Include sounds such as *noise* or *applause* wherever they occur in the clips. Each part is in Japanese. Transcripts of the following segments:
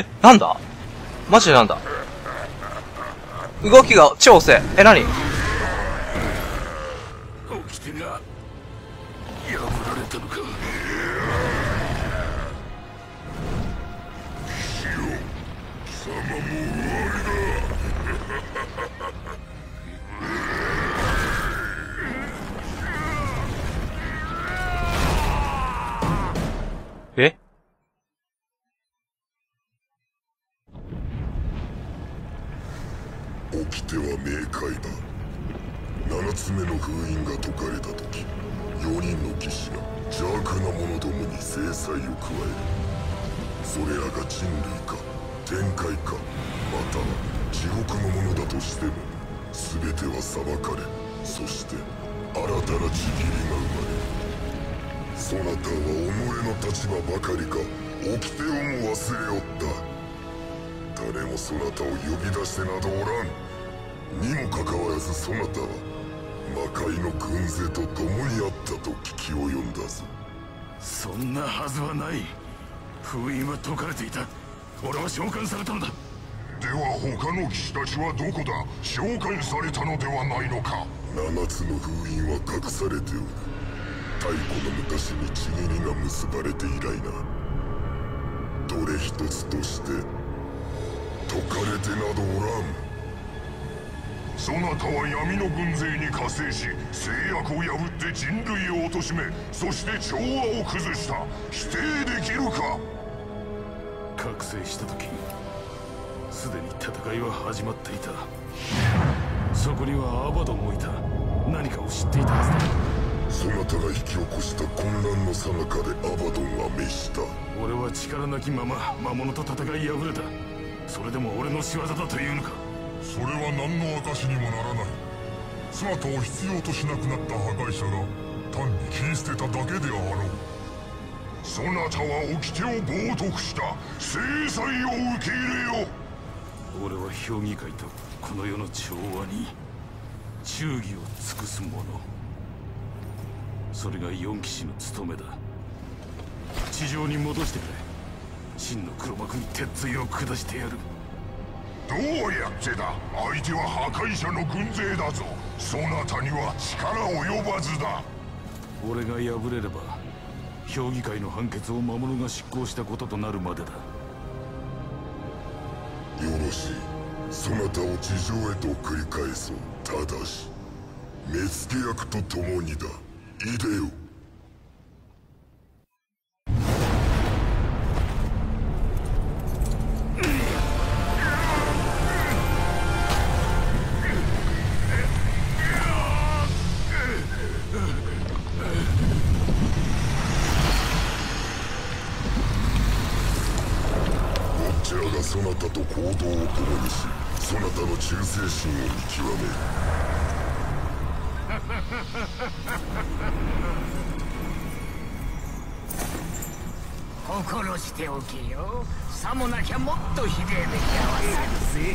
えなんだ？マジでなんだ？動きが超遅い。え、何？掟封印が解かれた時4人の騎士が邪悪な者どもに制裁を加える。それらが人類か天界かまたは地獄のものだとしても全ては裁かれそして新たな地切りが生まれる。そなたは己の立場ばかりか掟をも忘れおった。誰もそなたを呼び出してなどおらん。にもかかわらずそなたは魔界の軍勢と共にあったと聞き及んだぞ。そんなはずはない。封印は解かれていた。俺は召喚されたのだ。では他の騎士たちはどこだ？召喚されたのではないのか。七つの封印は隠されておる。太古の昔にちぎりが結ばれて以来な。どれ一つとして解かれてなどおらんそなたは闇の軍勢に加勢し制約を破って人類を貶めそして調和を崩した。否定できるか？覚醒した時すでに戦いは始まっていた。そこにはアバドンもいた。何かを知っていたはずだ。そなたが引き起こした混乱の最中でアバドンは滅した。俺は力なきまま魔物と戦い敗れた。それでも俺の仕業だというのか？それは何の証にもならない。そなたを必要としなくなった破壊者が単に切り捨てただけであろう。そなたは掟を冒涜した。制裁を受け入れよ。俺は評議会とこの世の調和に。忠義を尽くす者。それが四騎士の務めだ。地上に戻してくれ。真の黒幕に鉄槌を下してやる。どうやってだ？相手は破壊者の軍勢だぞ。そなたには力及ばずだ。俺が敗れれば評議会の判決を魔物が執行したこととなるまでだ。よろしい。そなたを地上へと繰り返そう。ただし目付け役と共にだ。いでよ心しておけよ。さもなきゃもっとひでえ目に遭わせるぜ。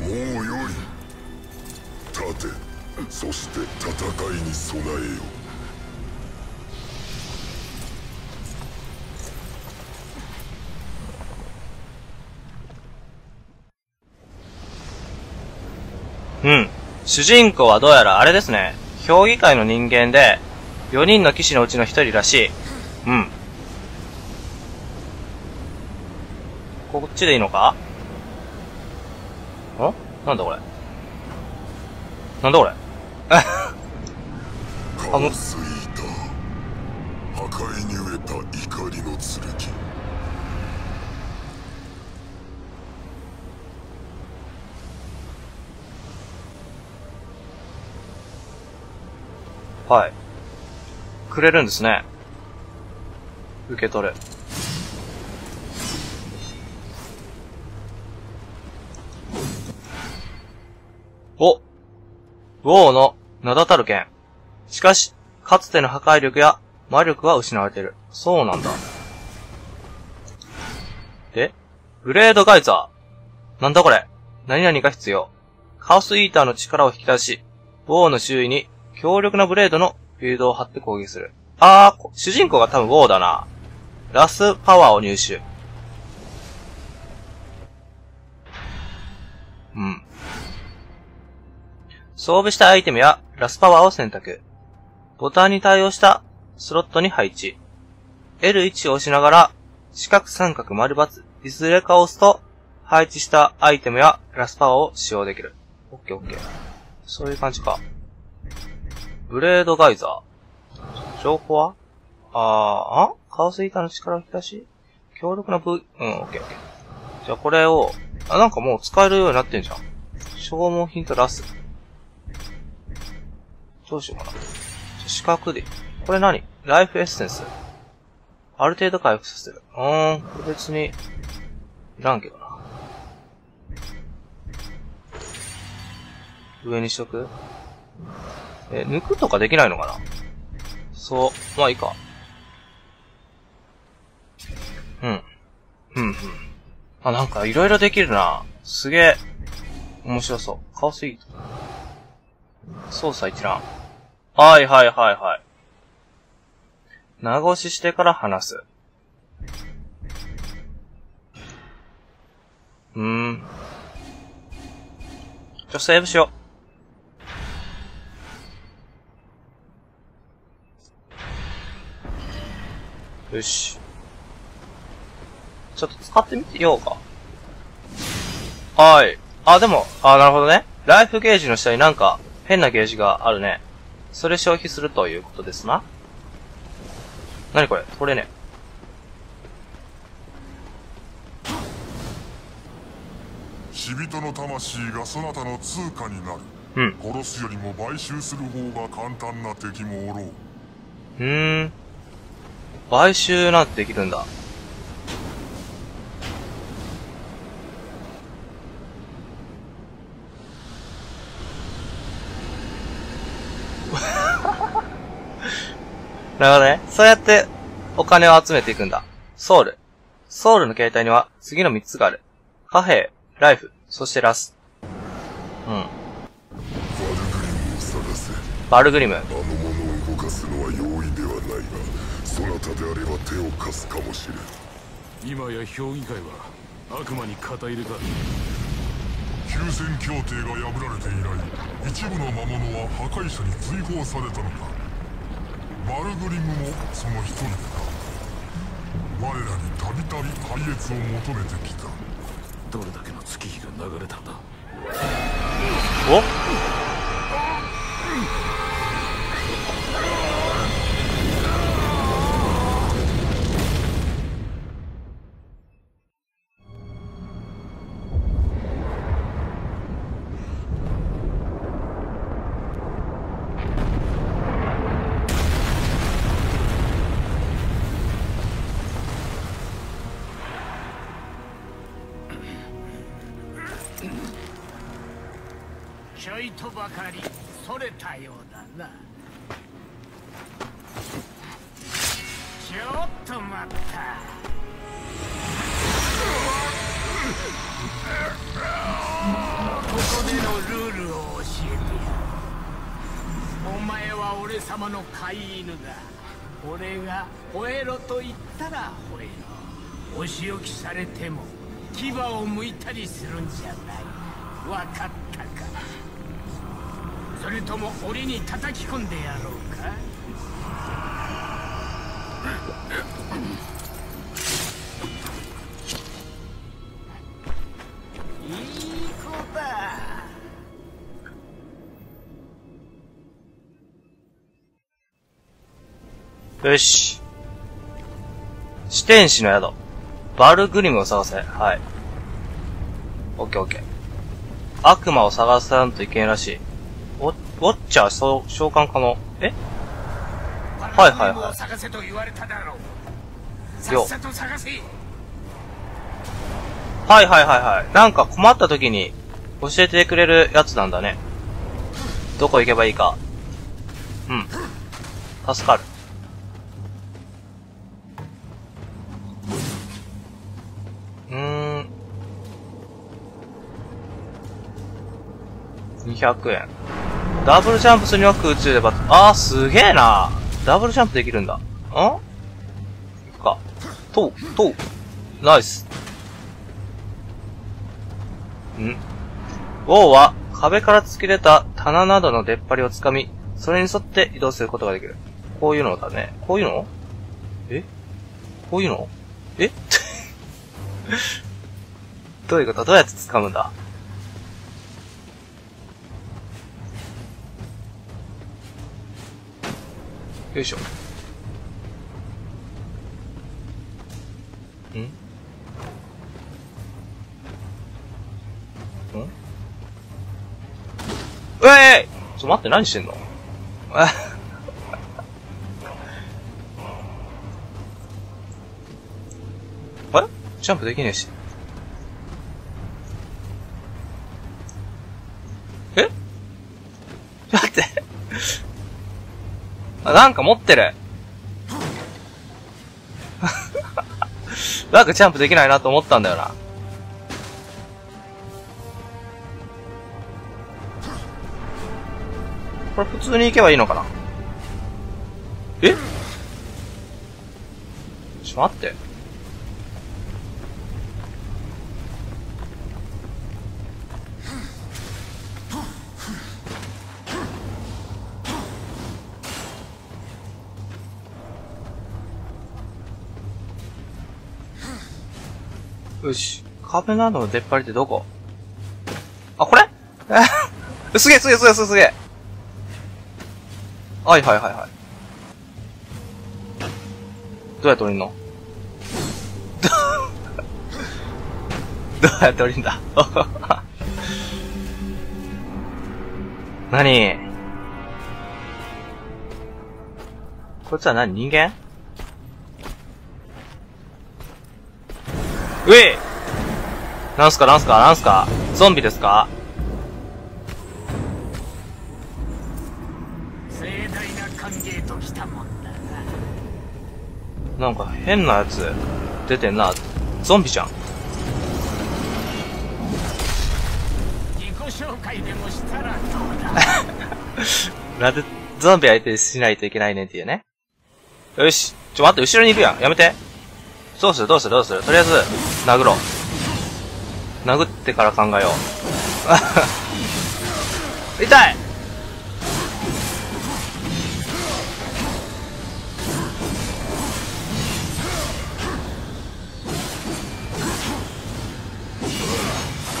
もうよい。立て。そして戦いに備えよ。主人公はどうやらあれですね。評議会の人間で、4人の騎士のうちの1人らしい。うん。こっちでいいのか？んなんだこれ？なんだこれ？カオスイーター破壊に飢えた怒りの剣はい。くれるんですね。受け取る。おウォーの名だたる剣。しかし、かつての破壊力や魔力は失われている。そうなんだ。で、ブレードガイザー。なんだこれ何々が必要。カオスイーターの力を引き出し、ウォーの周囲に強力なブレードのフィールドを張って攻撃する。あー、主人公が多分ウォーだな。ラスパワーを入手。うん。装備したアイテムやラスパワーを選択。ボタンに対応したスロットに配置。L1 を押しながら、四角三角丸×いずれかを押すと、配置したアイテムやラスパワーを使用できる。オッケーオッケー。そういう感じか。ブレードガイザー。情報は？あー、あ？カオスイーターの力を引き出し？強力な V、うん、オッケーオッケー。じゃあこれを、あ、なんかもう使えるようになってんじゃん。消耗品とラス。どうしようかな。じゃ四角で。これ何？ライフエッセンス。ある程度回復させる。うーん、これ別に、いらんけどな。上にしとく？え、抜くとかできないのかな？そう。まあいいか。うん。うん、うん。あ、なんかいろいろできるな。すげえ。面白そう。顔すぎ操作一覧。はいはいはいはい。長押ししてから話す。うーん。じゃ、セーブしよう。よし。ちょっと使ってみてようか。はい。あ、でも、あ、なるほどね。ライフゲージの下になんか変なゲージがあるね。それ消費するということですな。なにこれ？これね。死人の魂がそなたの通貨になる。うん。殺すよりも買収する方が簡単な敵もおろう。うーん。買収なんてできるんだ。*laughs* なるほどね。そうやってお金を集めていくんだ。ソウル。ソウルの携帯には次の3つがある。貨幣、ライフ、そしてラス。うん。バルグリム。あの者を動そなたであれば手を貸すかもしれん。今や評議会は悪魔に肩入れだ。休戦協定が破られて以来、一部の魔物は破壊者に追放されたのだ。バルグリムもその一人だ我らにたびたび廃越を求めてきたどれだけの月日が流れたんだお？ちょいとばかりそれたようだな。ちょっと待った。ここでのルールを教えてやる。お前は俺様の飼い犬だ。俺が吠えろと言ったら吠えろ。お仕置きされても牙を剥いたりするんじゃない。分かったか？それとも檻に叩き込んでやろうか？いい子だよし。四天使の宿。バルグリムを探せ。はい。オッケーオッケー。悪魔を探さんといけんらしい。ウォッチャー召喚可能。え？はいはいはい。探せと言われただろう。さっさと探せ。はいはいはいはい。なんか困った時に教えてくれるやつなんだね。どこ行けばいいか。うん。助かる。うーん。200円。ダブルジャンプするには空中でバット。あ、すげえな。ダブルジャンプできるんだ。ん？行くか。とう、とう。ナイス。んウォーは壁から突き出た棚などの出っ張りをつかみ、それに沿って移動することができる。こういうのだね。こういうの？え？こういうの？え？*laughs* どういうこと？どうやって掴むんだ？よいしょ。ん？ん？うえ！いちょっと待って、何してんの？え *laughs* あれ？ジャンプできねえし。え待って。あ、なんか持ってる。*laughs* なんかジャンプできないなと思ったんだよな。これ普通に行けばいいのかな？え？ちょっと待って。よし。壁などの出っ張りってどこ？あ、これ？え *laughs* すげえすげえすげえすげえ。はいはいはいはい。どうやって降りんの？どうやって降りんだ？*laughs* 何？こいつは何？人間？うえなんすかなんすかなんすか？ゾンビですか？なんか変なやつ出てんな。ゾンビじゃん。自己紹介でもしたらどうだ？*laughs* なんでゾンビ相手にしないといけないねんっていうね。よし。ちょ待って、後ろにいるやん。やめて。どうするどうするどうする。とりあえず、殴ろう。殴ってから考えよう。*laughs* 痛い！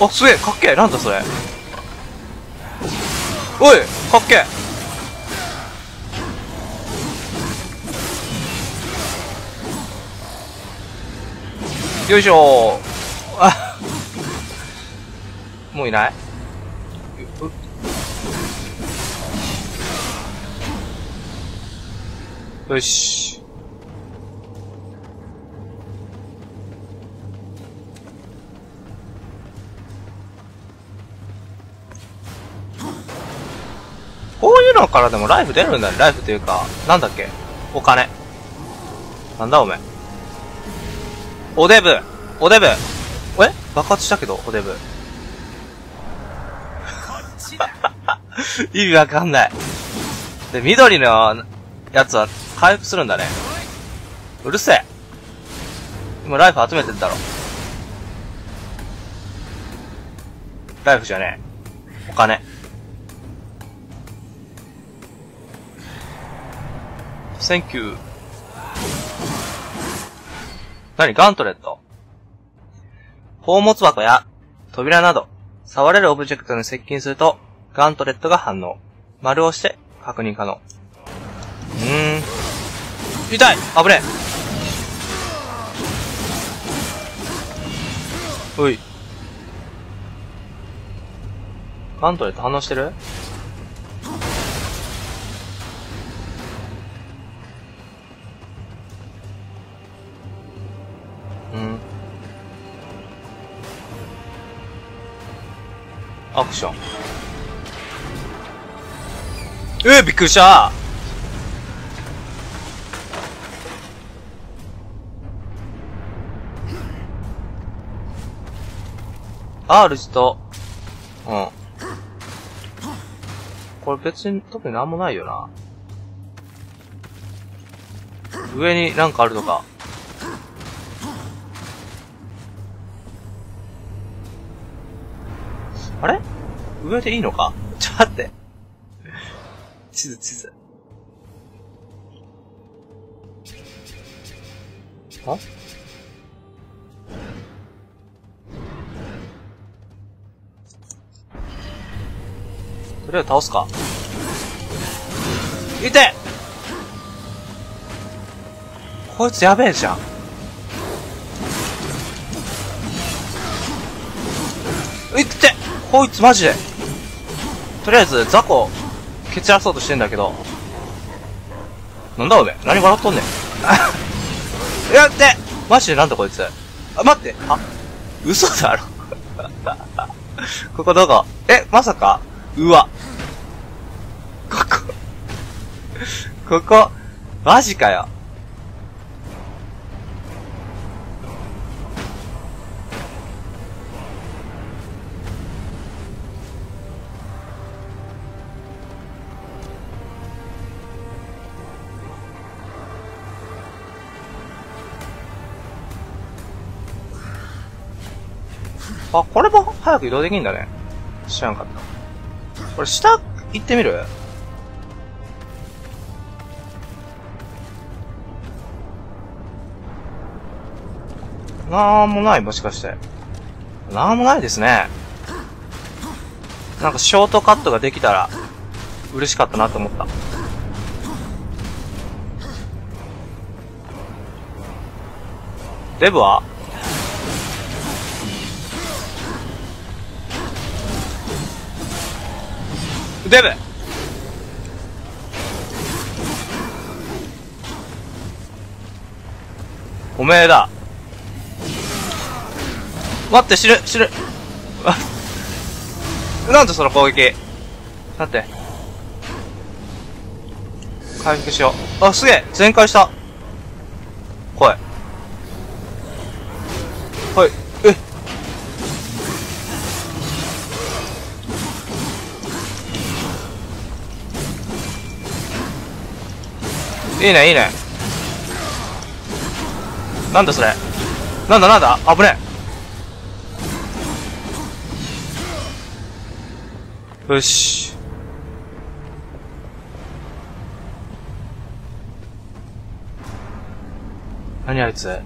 あ、すげえかっけえ。なんだそれ。おいかっけえ。よいしょあもういない？よし。こういうのからでもライフ出るんだね。ライフというか、なんだっけ？お金。なんだおめ？え。おデブおデブえ？爆発したけど、おデブ。*laughs* 意味わかんない。で、緑のやつは回復するんだね。うるせえ。今ライフ集めてんだろ。ライフじゃねえ。お金。 Thank you。何ガントレット。宝物箱や扉など、触れるオブジェクトに接近すると、ガントレットが反応。丸を押して確認可能。うーん。痛い危ねえ。おい。ガントレット反応してる？クション。えー、びっくりした R 字と、うん。これ別に特になんもないよな。上になんかあるのか。上でいいのか？*laughs* ちょっと待って。地図地図。あとりあえず倒すか。いてこいつやべえじゃん。いってこいつマジで。とりあえず、雑魚、蹴散らそうとしてんだけど。なんだおめえ何笑っとんねん。*laughs* やってマジでなんだこいつ。あ、待ってあ、嘘だろ。*laughs* ここどこ？え、まさか？うわ。ここ。ここ、マジかよ。あ、これも早く移動できんだね。知らんかった。これ下行ってみる？なんもない、もしかして。なんもないですね。なんかショートカットができたら、嬉しかったなと思った。デブは？デブおめえだ。待って、死ぬ、死ぬ。*laughs* なんでその攻撃。待って。回復しよう。あ、すげえ全開した。来い。はい。いいね、いいね。なんだそれ？なんだなんだ？危ねえ。よし。何あいつ？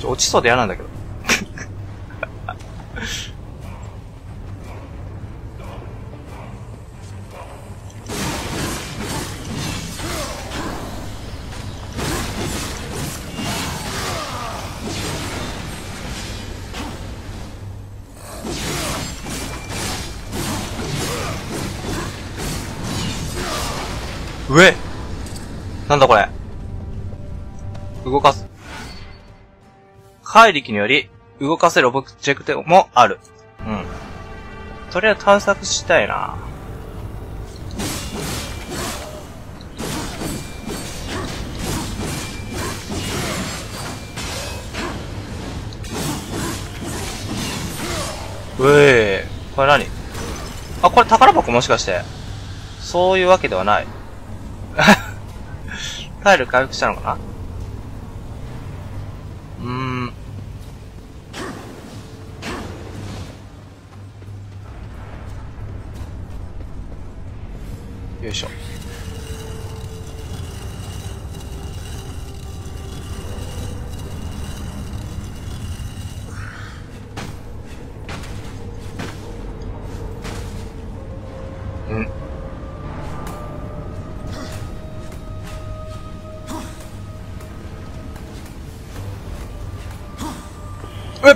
ちょ、落ちそうで嫌なんだけど。怪力により、動かせるオブジェクトもある。うん。とりあえず探索したいな。うえー。これ何？あ、これ宝箱もしかして。そういうわけではない。タイル回復したのかな？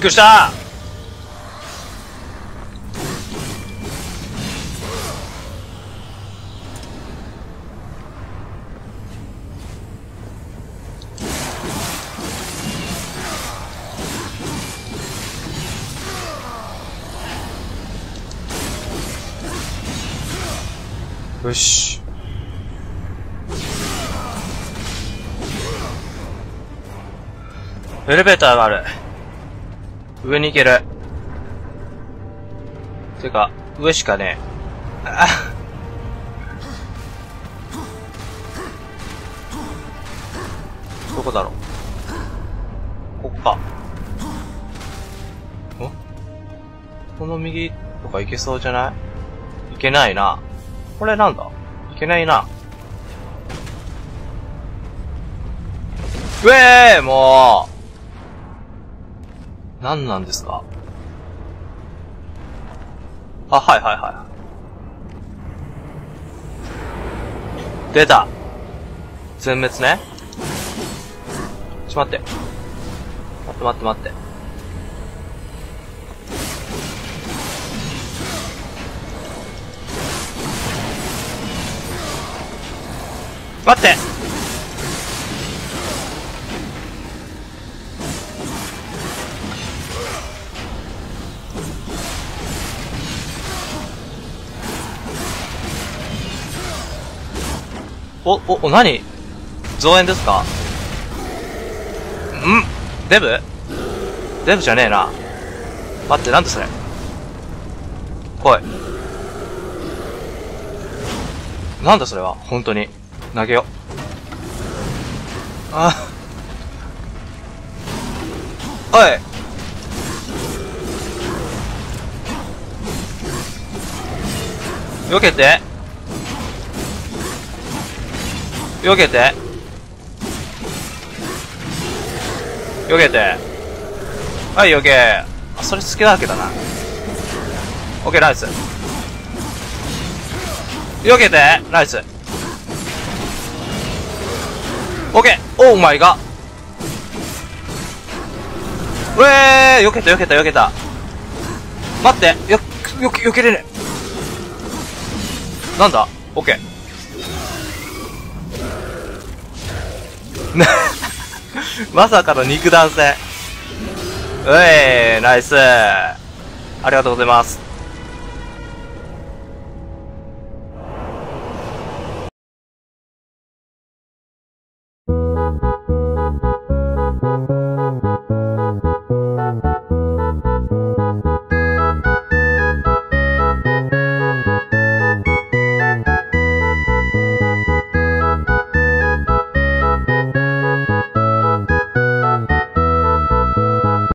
っくりしたよし。エレベーターがある。上に行ける。てか、上しかねえどこだろうこっか。んこの右とか行けそうじゃない？いけないな。これなんだ？いけないな。うえーもう何なんですか？あ、はいはいはい。出た全滅ね。ちょ、待って。待って待って待って。待ってお、お、お、何？増援ですか？ん？デブ？デブじゃねえな。待って、なんでそれ？来い。なんだそれは？本当に。投げよ。ああ。おい避けて。避けて。避けて。はい、避け。あ、それ好きだらけだな。オッケー、ナイス。避けてナイス。オッケーオーマイガうえー避けた避けた避けた。待ってよ、よ、避けれね。なんだ？オ *laughs* まさかの肉弾戦。うえー、ナイスありがとうございます。